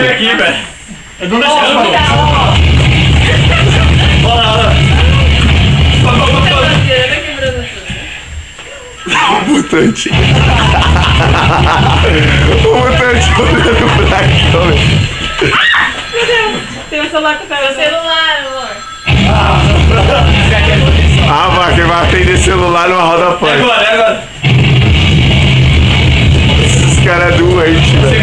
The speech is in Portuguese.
ver aqui, velho. Eu não deixei olha olha ó. Olha lá, olha lá. olha, olha, olha, O mutante. o mutante olhando pra câmera. Tem o celular com o Meu cara. celular, amor. Ah, vai, quem vai atender celular numa roda É punk. agora, olha, agora. Esses caras é velho.